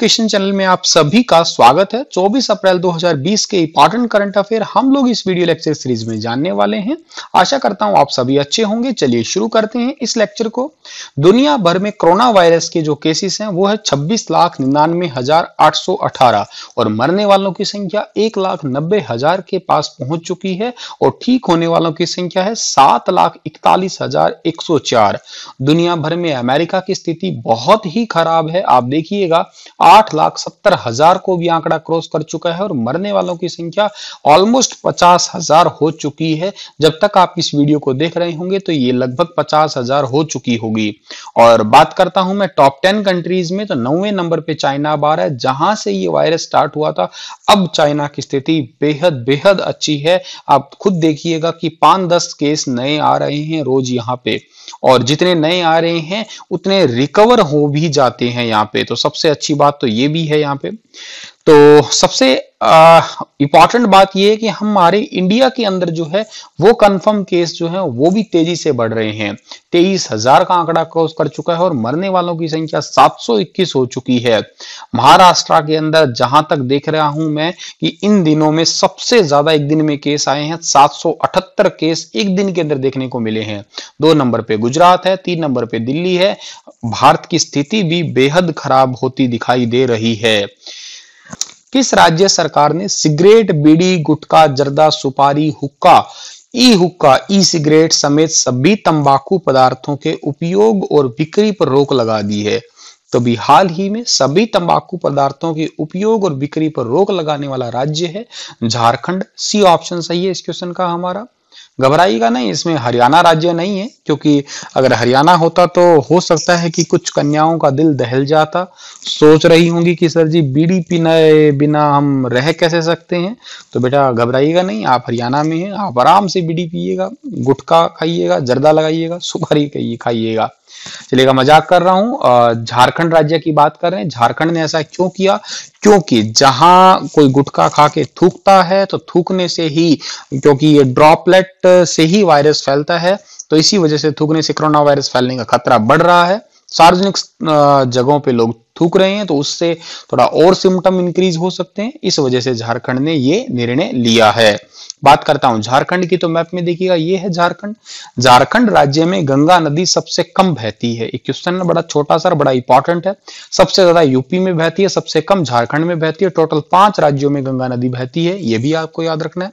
Education channel में आप सभी का स्वागत है। 24 अप्रैल 2020 के इंपॉर्टेंट करंट अफेयर हम लोग इस वीडियो लेक्चर सीरीज़ में जानने वाले हैं। आशा करता हूँ आप सभी अच्छे होंगे। चलिए शुरू करते हैं इस लेक्चर को। दुनिया भर में कोरोना वायरस के जो केसेस हैं, वो है छब्बीस लाख निन्यानवे हज़ार आठ और मरने वालों की संख्या एक लाख नब्बे हज़ार के पास पहुँच चुकी है और ठीक होने वालों की संख्या है सात लाख इकतालीस हज़ार एक सौ चार। दुनिया भर में अमेरिका की स्थिति बहुत ही खराब है। आप देखिएगा आठ लाख सत्तर हज़ार को भी आंकड़ा क्रॉस कर चुका है और मरने वालों की संख्या ऑलमोस्ट पचास हज़ार हो चुकी है। जब तक आप इस वीडियो को देख रहे होंगे तो ये लगभग पचास हज़ार हो चुकी होगी। और बात करता हूँ मैं टॉप टेन कंट्रीज़ में तो नौवे नंबर पे चाइना बार है, जहाँ से ये वायरस स्टार्ट हुआ था। अब चाइना की स्थिति बेहद बेहद अच्छी है। आप खुद देखिएगा कि पाँच दस केस नए आ रहे हैं रोज यहाँ पे। और जितने नए आ रहे हैं, उतने रिकवर हो भी जाते हैं यहाँ पे। तो सबसे अच्छी बात तो ये भी है यहाँ पे। तो सबसे इंपॉर्टेंट बात यह है कि हमारे इंडिया के अंदर जो है, वो कंफर्म केस जो है, वो भी तेज़ी से बढ़ रहे हैं। तेईस हज़ार का आंकड़ा क्रॉस कर चुका है और मरने वालों की संख्या 721 हो चुकी है। महाराष्ट्र के अंदर जहाँ तक देख रहा हूँ मैं कि इन दिनों में सबसे ज़्यादा एक दिन में केस आए हैं 778 केस एक दिन के अंदर देखने को मिले हैं। दो नंबर पे गुजरात है, तीन नंबर पे दिल्ली है। भारत की स्थिति भी बेहद खराब होती दिखाई दे रही है। किस राज्य सरकार ने सिगरेट, बीड़ी, गुटखा, जर्दा, सुपारी, हुक्का ई हुक्का ई सिगरेट समेत सभी तंबाकू पदार्थों के उपयोग और बिक्री पर रोक लगा दी है? तो भी हाल ही में सभी तंबाकू पदार्थों के उपयोग और बिक्री पर रोक लगाने वाला राज्य है झारखंड। सी ऑप्शन सही है इस क्वेश्चन का हमारा। घबराइएगा नहीं, इसमें हरियाणा राज्य नहीं है, क्योंकि अगर हरियाणा होता तो हो सकता है कि कुछ कन्याओं का दिल दहल जाता। सोच रही होंगी कि सर जी बीड़ी पीने बिना हम रह कैसे सकते हैं? तो बेटा घबराइएगा नहीं, आप हरियाणा में हैं, आप आराम से बीड़ी पिएगा, गुटखा खाइएगा, जर्दा लगाइएगा, सुपारी खाइएगा। चलिएगा, मज़ाक कर रहा हूँ झारखंड राज्य की बात कर रहे हैं। झारखंड ने ऐसा क्यों किया? क्योंकि जहाँ कोई गुटखा खा के थूकता है तो थूकने से ही, क्योंकि ये ड्रॉपलेट से ही वायरस फैलता है तो इसी वजह से थूकने से कोरोना वायरस फैलने का खतरा बढ़ रहा है। सार्वजनिक जगहों पे लोग थूक रहे हैं तो उससे थोड़ा और सिम्टम इंक्रीज हो सकते हैं। इस वजह से झारखंड ने ये निर्णय लिया है। बात करता हूँ, झारखंड की तो मैप में देखिएगा, ये है झारखंड। झारखंड राज्य में गंगा नदी सबसे कम बहती है। एक क्वेश्चन बड़ा छोटा सा, बड़ा इंपॉर्टेंट है। सबसे ज़्यादा यूपी में बहती है, सबसे कम झारखंड में बहती है। टोटल पाँच राज्यों में गंगा नदी बहती है, ये भी आपको याद रखना है।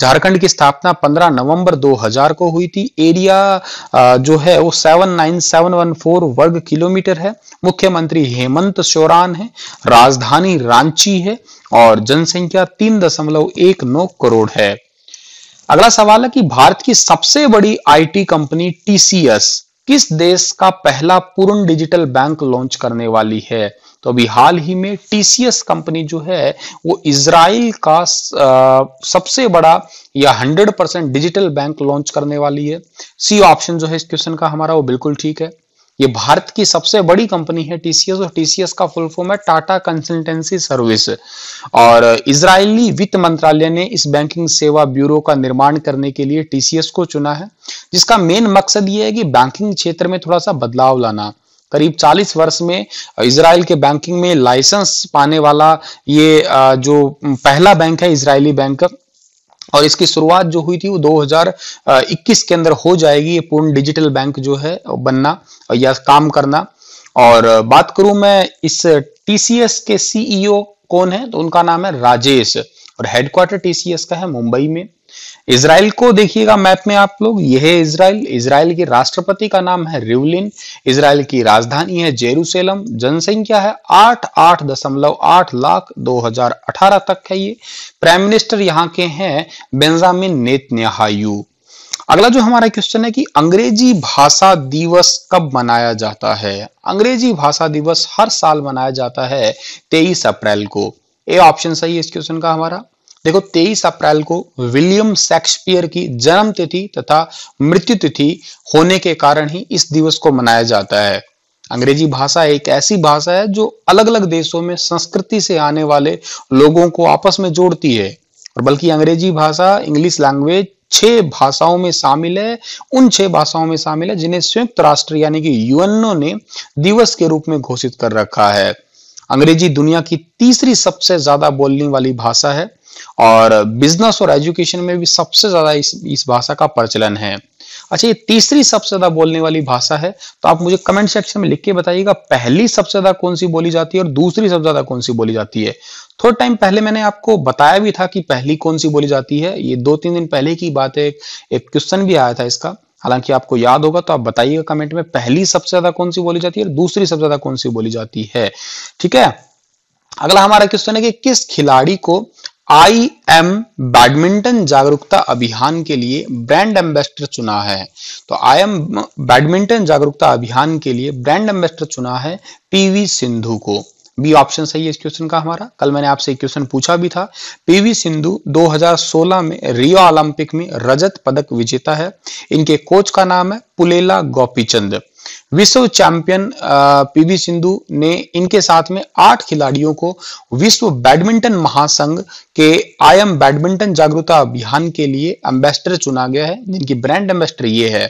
झारखंड की स्थापना पंद्रह नवंबर दो हज़ार को हुई थी। एरिया जो है वो सेवन वर्ग किलोमीटर है। मुख्यमंत्री हेमंत सोरान है, राजधानी रांची है और जनसंख्या तीन दशमलव एक नौ करोड़ है। अगला सवाल है कि भारत की सबसे बड़ी आईटी कंपनी टीसीएस किस देश का पहला पूर्ण डिजिटल बैंक लॉन्च करने वाली है? तो अभी हाल ही में टीसीएस कंपनी जो है, वो इसराइल का सबसे बड़ा या 100 परसेंट डिजिटल बैंक लॉन्च करने वाली है। सी ऑप्शन जो है इस क्वेश्चन का हमारा वो बिल्कुल ठीक है। ये भारत की सबसे बड़ी कंपनी है टीसीएस और टीसीएस का फुल फॉर्म है टाटा कंसल्टेंसी सर्विस और इजरायली वित्त मंत्रालय ने इस बैंकिंग सेवा ब्यूरो का निर्माण करने के लिए टीसीएस को चुना है, जिसका मेन मकसद ये है कि बैंकिंग क्षेत्र में थोड़ा सा बदलाव लाना। करीब 40 वर्ष में इसराइल के बैंकिंग में लाइसेंस पाने वाला ये जो पहला बैंक है इसराइली बैंक और इसकी शुरुआत जो हुई थी वो 2021 के अंदर हो जाएगी, ये पूर्ण डिजिटल बैंक जो है, बनना या काम करना। और बात करूँ मैं इस टीसीएस के सीईओ कौन है तो उनका नाम है राजेश और हेडक्वार्टर टीसीएस का है मुंबई में। इसराइल को देखिएगा मैप में आप लोग, यह इसराइल इसराइल के राष्ट्रपति का नाम है रिवलिन। इसराइल की राजधानी है जेरूसलम। जनसंख्या है? आठ आठ दशमलव आठ लाख दो हज़ार अठारह तक है ये। प्राइम मिनिस्टर यहाँ के हैं बेंजामिन नेतन्याहू अगला जो हमारा क्वेश्चन है कि अंग्रेज़ी भाषा दिवस कब मनाया जाता है? अंग्रेज़ी भाषा दिवस हर साल मनाया जाता है तेईस अप्रैल को। ए ऑप्शन सही है इस क्वेश्चन का हमारा? देखो 23 अप्रैल को विलियम शेक्सपियर की जन्म तिथि तथा मृत्यु तिथि होने के कारण ही इस दिवस को मनाया जाता है। अंग्रेज़ी भाषा एक ऐसी भाषा है जो अलग अलग देशों में संस्कृति से आने वाले लोगों को आपस में जोड़ती है। और बल्कि अंग्रेज़ी भाषा, इंग्लिश लैंग्वेज छह भाषाओं में शामिल है, उन छह भाषाओं में शामिल है जिन्हें संयुक्त राष्ट्र यानी कि यूएनओ ने दिवस के रूप में घोषित कर रखा है। अंग्रेज़ी दुनिया की तीसरी सबसे ज़्यादा बोलने वाली भाषा है और बिज़नेस और एजुकेशन में भी सबसे ज़्यादा इस इस भाषा का प्रचलन है। अच्छा ये तीसरी सबसे ज़्यादा बोलने वाली भाषा है तो आप मुझे कमेंट सेक्शन में लिख के बताइएगा पहली सबसे ज़्यादा कौन सी बोली जाती है और दूसरी सबसे ज़्यादा कौन सी बोली जाती है। थोड़ा टाइम पहले मैंने आपको बताया भी था कि पहली कौन सी बोली जाती है, ये दो तीन दिन पहले की बात है, एक क्वेश्चन भी आया था इसका, हालाँकि आपको याद होगा तो आप बताइएगा कमेंट में पहली सबसे ज़्यादा कौन सी बोली जाती है और दूसरी सबसे ज़्यादा कौन सी बोली जाती है। ठीक है? अगला हमारा क्वेश्चन है कि किस खिलाड़ी को आई एम बैडमिंटन जागरूकता अभियान के लिए ब्रांड एम्बेसडर चुना है। तो आई एम बैडमिंटन जागरूकता अभियान के लिए ब्रांड एम्बेसडर चुना है पीवी सिंधु को। बी ऑप्शन सही है इस क्वेश्चन का हमारा। कल मैंने आपसे क्वेश्चन पूछा भी था। पीवी सिंधु 2016 में रियो ओलंपिक में रजत पदक विजेता है। इनके कोच का नाम है पुलेला गोपीचंद। विश्व चैंपियन पीवी सिंधु ने इनके साथ में आठ खिलाड़ियों को विश्व बैडमिंटन महासंघ के आईएम बैडमिंटन जागरूकता अभियान के लिए एम्बेसडर चुना गया है, जिनकी ब्रांड एम्बेसडर ये है।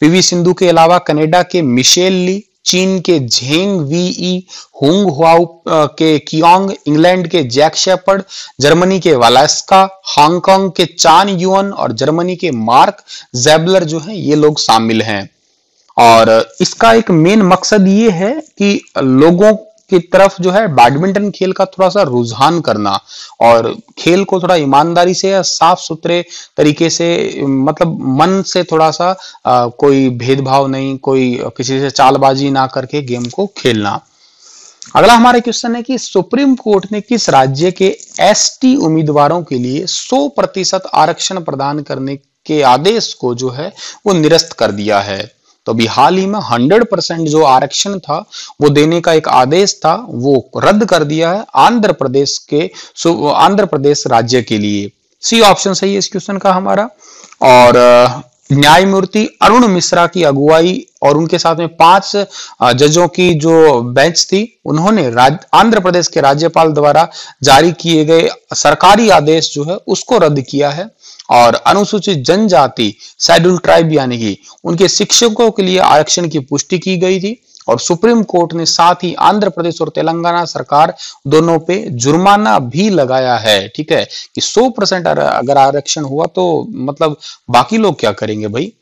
पीवी सिंधु के अलावा कनाडा के मिशेल ली, चीन के झेंग वीई हुंग हुआउ के कियोंग, इंग्लैंड के जैक शेपर्ड, जर्मनी के वालास्का, हांगकांग के चान युअन और जर्मनी के मार्क जेबलर जो है, ये लोग शामिल हैं। और इसका एक मेन मकसद ये है कि लोगों की तरफ़ जो है बैडमिंटन खेल का थोड़ा सा रुझान करना और खेल को थोड़ा ईमानदारी से या साफ़ सुथरे तरीके से मतलब मन से थोड़ा सा आ, कोई भेदभाव नहीं कोई किसी से चालबाजी ना करके गेम को खेलना। अगला हमारा क्वेश्चन है कि सुप्रीम कोर्ट ने किस राज्य के एसटी उम्मीदवारों के लिए 100 प्रतिशत आरक्षण प्रदान करने के आदेश को जो है वो निरस्त कर दिया है? तो अभी हाल ही में हंड्रेड परसेंट जो आरक्षण था, वो देने का एक आदेश था, वो रद्द कर दिया है आंध्र प्रदेश के आंध्र प्रदेश राज्य के लिए। सी ऑप्शन सही है इस क्वेश्चन का हमारा। और न्यायमूर्ति अरुण मिश्रा की अगुवाई और उनके साथ में पाँच जजों की जो बेंच थी, उन्होंने आंध्र प्रदेश के राज्यपाल द्वारा जारी किए गए सरकारी आदेश जो है, उसको रद्द किया है। और अनुसूचित जनजाति शेड्यूल ट्राइब यानी कि उनके शिक्षकों के लिए आरक्षण की पुष्टि की गई थी और सुप्रीम कोर्ट ने साथ ही आंध्र प्रदेश और तेलंगाना सरकार दोनों पे जुर्माना भी लगाया है। ठीक है कि 100 परसेंट अगर आरक्षण हुआ तो मतलब बाकी लोग क्या करेंगे भाई?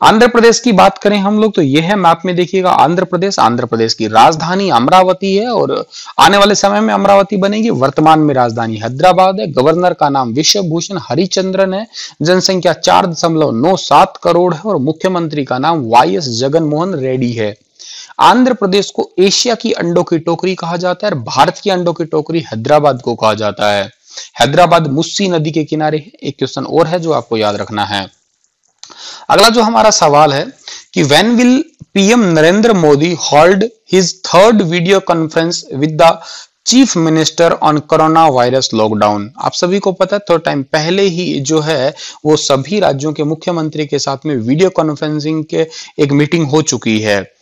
आंध्र प्रदेश की बात करें हम लोग तो यह है मैप में देखिएगा आंध्र प्रदेश आंध्र प्रदेश की राजधानी अमरावती है और आने वाले समय में अमरावती बनेगी। वर्तमान में राजधानी हैदराबाद है। गवर्नर का नाम विश्व भूषण हरिचंद्रन है। जनसंख्या चार दशमलव नौ सात करोड़ है और मुख्यमंत्री का नाम वाई एस जगनमोहन रेड्डी है। आंध्र प्रदेश को एशिया की अंडों की टोकरी कहा जाता है और भारत की अंडों की टोकरी हैदराबाद को कहा जाता है। हैदराबाद मुस्सी नदी के किनारे है। एक क्वेश्चन और है जो आपको याद रखना है। अगला जो हमारा सवाल है कि when will PM Narendra Modi hold his third video conference with the chief minister on corona virus lockdown आप सभी को पता है थोड़ा टाइम पहले ही जो है, वो सभी राज्यों के मुख्यमंत्री के साथ में वीडियो कॉन्फ्रेंसिंग के एक मीटिंग हो चुकी है।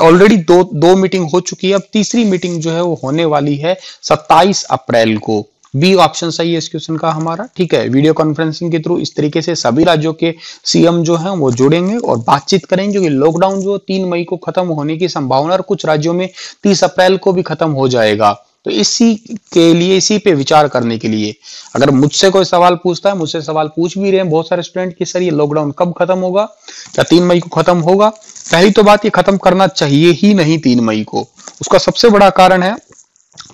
ऑलरेडी दो दो मीटिंग हो चुकी है, अब तीसरी मीटिंग जो है, वो होने वाली है 27 अप्रैल को। बी ऑप्शन सही है इस क्वेश्चन का हमारा, ठीक है? वीडियो कॉन्फ्रेंसिंग के थ्रू इस तरीके से सभी राज्यों के सीएम जो हैं वो जुड़ेंगे और बातचीत करेंगे कि लॉकडाउन जो तीन मई को खत्म होने की संभावना और कुछ राज्यों में तीस अप्रैल को भी खत्म हो जाएगा। तो इसी के लिए, इसी पे विचार करने के लिए, अगर मुझसे कोई सवाल पूछता है, मुझसे सवाल पूछ भी रहे हैं बहुत सारे स्टूडेंट कि सर ये लॉकडाउन कब खत्म होगा? क्या तीन मई को खत्म होगा? पहली तो बात, ये खत्म करना चाहिए ही नहीं तीन मई को। उसका सबसे बड़ा कारण है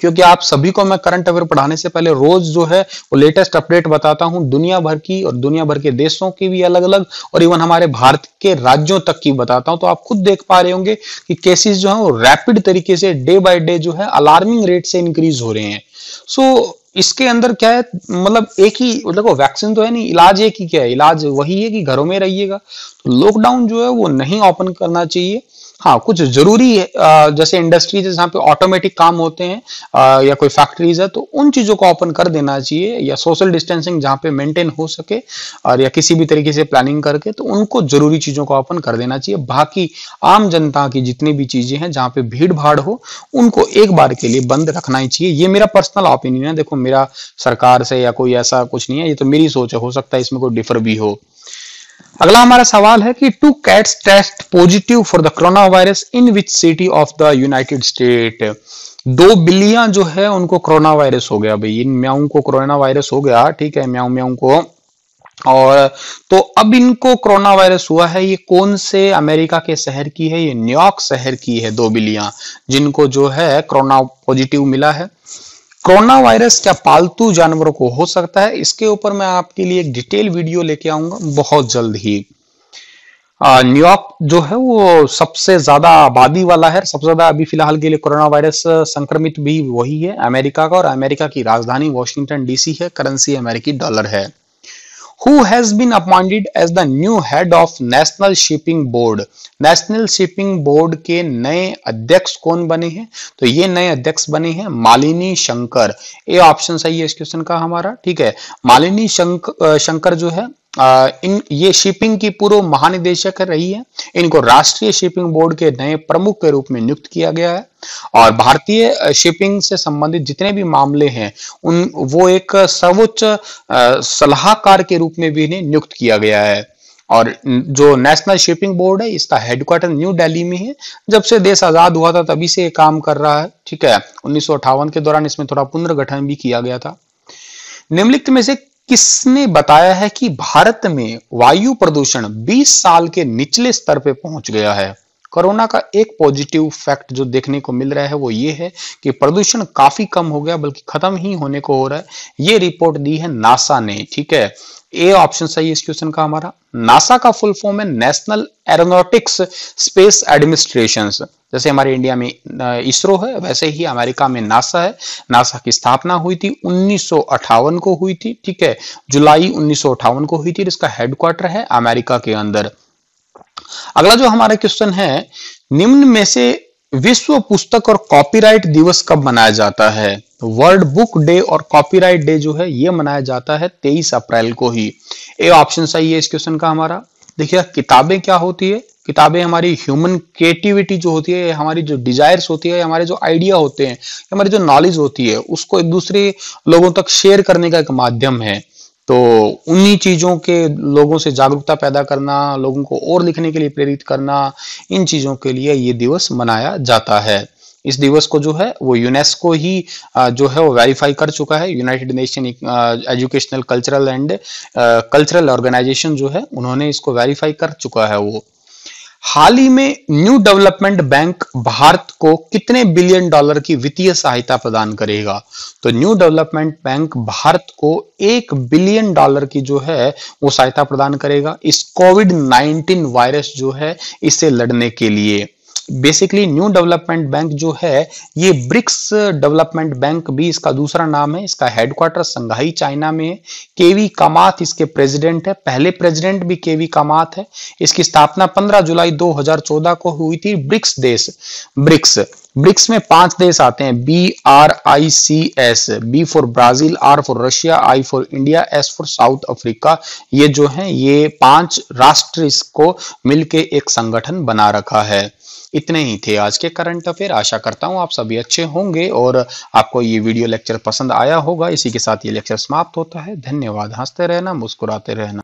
क्योंकि आप सभी को मैं करंट अफेयर पढ़ाने से पहले रोज जो है वो लेटेस्ट अपडेट बताता हूँ। दुनिया भर की और दुनिया भर के देशों की भी अलग अलग और इवन हमारे भारत के राज्यों तक की बताता हूँ। तो आप खुद देख पा रहे होंगे कि केसेस जो है वो रैपिड तरीके से डे बाय डे जो है अलार्मिंग रेट से इंक्रीज हो रहे हैं। सो so, इसके अंदर क्या है? मतलब एक ही देखो वैक्सीन तो है नहीं इलाज एक ही क्या है? इलाज वही है कि घरों में रहिएगा। तो लॉकडाउन जो है वो नहीं ओपन करना चाहिए। हाँ कुछ ज़रूरी है जैसे इंडस्ट्रीज़ जहाँ पे ऑटोमेटिक काम होते हैं या कोई फैक्ट्रीज है तो उन चीज़ों को ओपन कर देना चाहिए, या सोशल डिस्टेंसिंग जहाँ पे मेंटेन हो सके, और या किसी भी तरीके से प्लानिंग करके तो उनको ज़रूरी चीज़ों को ओपन कर देना चाहिए। बाकी आम जनता की जितनी भी चीज़ें हैं, जहाँ पे भीड़ भाड़ हो, उनको एक बार के लिए बंद रखना ही चाहिए। ये मेरा पर्सनल ओपिनियन है। देखो, मेरा सरकार से या कोई ऐसा कुछ नहीं है, ये तो मेरी सोच है, हो सकता है इसमें कोई डिफर भी हो। अगला हमारा सवाल है कि two cats test positive for the corona virus in which city of the United State दो बिल्लियाँ जो है, उनको कोरोना वायरस हो गया भाई। इन म्याऊ को कोरोना वायरस हो गया, ठीक है, म्याऊ म्याऊ को। और तो अब इनको कोरोना वायरस हुआ है, ये कौन से अमेरिका के शहर की है? ये न्यूयॉर्क शहर की है दो बिल्लियाँ, जिनको जो है कोरोना पॉजिटिव मिला है। कोरोना वायरस क्या पालतू जानवरों को हो सकता है? इसके ऊपर मैं आपके लिए एक डिटेल वीडियो लेके आऊँगा, बहुत जल्द ही। न्यूयॉर्क जो है वो सबसे ज़्यादा आबादी वाला है, सबसे ज़्यादा अभी फ़िलहाल के लिए कोरोना वायरस संक्रमित भी वही है, अमेरिका का, और अमेरिका की राजधानी वॉशिंगटन डीसी है करेंसी अमेरिकी डॉलर है। Who has been appointed as the new head of National Shipping Board. National Shipping Board के नए अध्यक्ष कौन बने हैं? तो ये नए अध्यक्ष बने हैं मालिनी शंकर। ये ऑप्शन सही है इस क्वेश्चन का हमारा, ठीक है? मालिनी शंकर शंकर जो है इन, ये शिपिंग की पूर्व महानिदेशक रही है। इनको राष्ट्रीय शिपिंग बोर्ड के नए प्रमुख के रूप में नियुक्त किया गया है। और भारतीय शिपिंग से संबंधित जितने भी मामले हैं, उन, वो एक सर्वोच्च सलाहकार के रूप में भी इन्हें नियुक्त किया गया है। और जो नेशनल शिपिंग बोर्ड है, इसका हेडक्वार्टर न्यू दिल्ली में है। जब से देश आज़ाद हुआ था, तभी से ये काम कर रहा है। ठीक है, उन्नीस सौ अठावन के दौरान इसमें थोड़ा पुनर्गठन भी किया गया था। निम्नलिखित में से किसने बताया है कि भारत में वायु प्रदूषण 20 साल के निचले स्तर पर पहुँच गया है? कोरोना का एक पॉजिटिव फैक्ट जो देखने को मिल रहा है वो ये है कि प्रदूषण काफ़ी कम हो गया, बल्कि खत्म ही होने को हो रहा है। ये रिपोर्ट दी है नासा ने, ठीक है? ए ऑप्शन सही इस क्वेश्चन का हमारा। नासा का फुल फॉर्म है नेशनल एरोनॉटिक्स स्पेस एडमिनिस्ट्रेशन जैसे हमारे इंडिया में इसरो है, वैसे ही अमेरिका में नासा है। नासा की स्थापना हुई थी उन्नीस सौ अठावन को हुई थी, ठीक है? जुलाई उन्नीस सौ अठावन को हुई थी इसका हेडक्वार्टर है अमेरिका के अंदर। अगला जो हमारा क्वेश्चन है, निम्न में से विश्व पुस्तक और कॉपीराइट दिवस कब मनाया जाता है? वर्ल्ड बुक डे और कॉपीराइट डे जो है, ये मनाया जाता है 23 अप्रैल को ही। ए ऑप्शन सही है इस क्वेश्चन का हमारा। देखिए, किताबें क्या होती है? किताबें हमारी ह्यूमन क्रिएटिविटी जो होती है, हमारी जो डिजायर्स होती है, हमारे जो आइडिया होते हैं, हमारी जो नॉलेज होती है, उसको एक दूसरे लोगों तक शेयर करने का एक माध्यम है। तो उन्हीं चीज़ों के लोगों से जागरूकता पैदा करना, लोगों को और लिखने के लिए प्रेरित करना, इन चीज़ों के लिए ये दिवस मनाया जाता है। इस दिवस को जो है, वो यूनेस्को ही जो है, वो वेरीफाई कर चुका है। United Nation Educational Cultural and Cultural Organization जो है, उन्होंने इसको वेरीफाई कर चुका है वो। हाल ही में न्यू डेवलपमेंट बैंक भारत को कितने बिलियन डॉलर की वित्तीय सहायता प्रदान करेगा? तो न्यू डेवलपमेंट बैंक भारत को एक बिलियन डॉलर की जो है, वो सहायता प्रदान करेगा। इस कोविड 19 वायरस जो है इसे लड़ने के लिए। बेसिकली न्यू डेवलपमेंट बैंक जो है, ये ब्रिक्स डेवलपमेंट बैंक भी इसका दूसरा नाम है, इसका हेडक्वार्टर संघाई चाइना में है। केवी कामाथ इसके प्रेसिडेंट है। पहले प्रेसिडेंट भी केवी कामाथ है। इसकी स्थापना 15 जुलाई 2014 को हुई थी ब्रिक्स देश, ब्रिक्स। ब्रिक्स में पाँच देश आते हैं B R I C S B for Brazil R for Russia I for India S for South Africa ये जो है, ये पाँच राष्ट्र इसको मिलके एक संगठन बना रखा है। इतने ही थे आज के करंट अफेयर आशा करता हूँ आप सभी अच्छे होंगे और आपको ये वीडियो लेक्चर पसंद आया होगा। इसी के साथ ये लेक्चर समाप्त होता है। धन्यवाद। हँसते रहना, मुस्कुराते रहना।